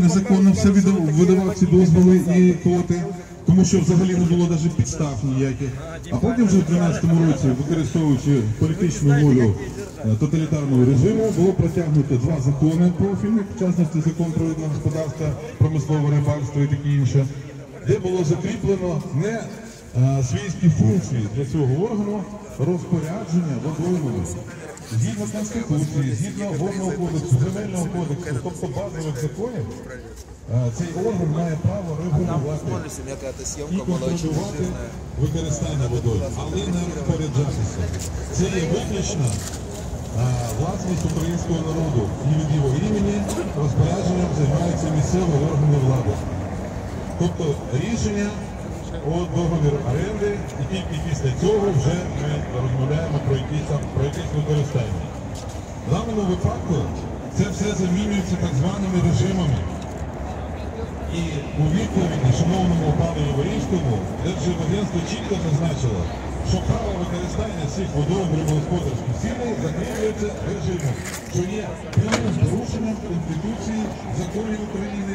незаконно все видавав ці дозволи і квоти, тому що взагалі не було навіть підстав ніяких. А потім вже в 12-му році, використовуючи політичну волю е, тоталітарного режиму, було протягнуто два закони профільних, в частності закон про господарства, промислове рибальство і таке інше, де було закріплено не свійські функції для цього органу розпорядження водоймами. Згідно Конституції, згідно водного кодексу, земельного кодексу, тобто базових законів, е, цей орган має право регулювати і контролювати використання водою, але не розпоряджатися. Це є виключно е, власність українського народу. І від його імені розпорядженням займаються місцеві органи влади. Тобто рішення о договір оренди, і тільки після цього вже ми розмовляємо про якісь про якісь використання. В даному випадку це все замінюється так званими режимами. І у відповіді шановному пану Єворівському Держводагентство чітко зазначило, що право використання цих водойм рибогосподарських цілей закріплюється режимом, що є прямим порушенням Конституції, законів України.